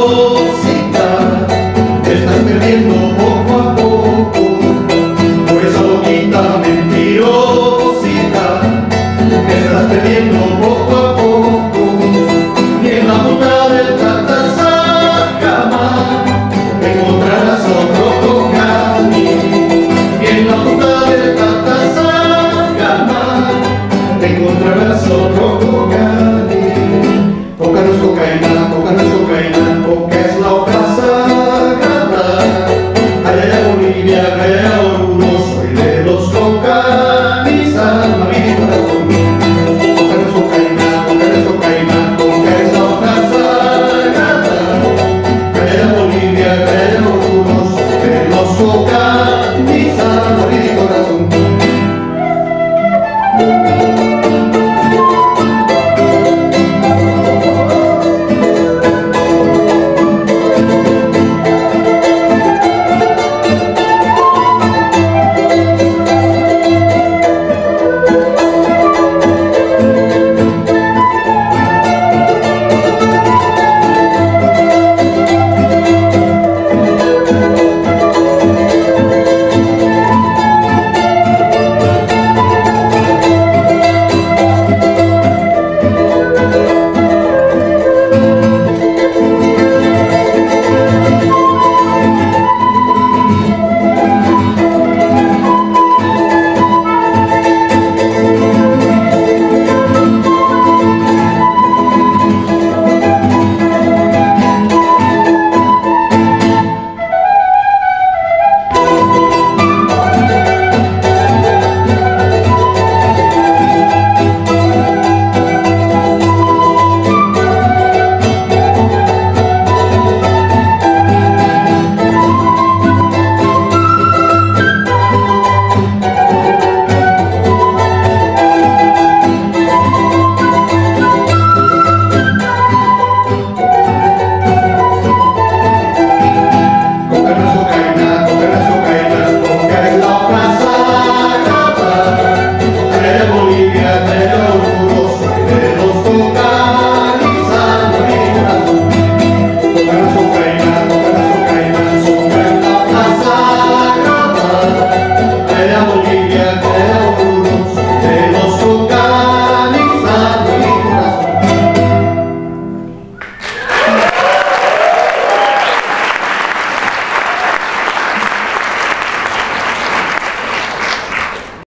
todo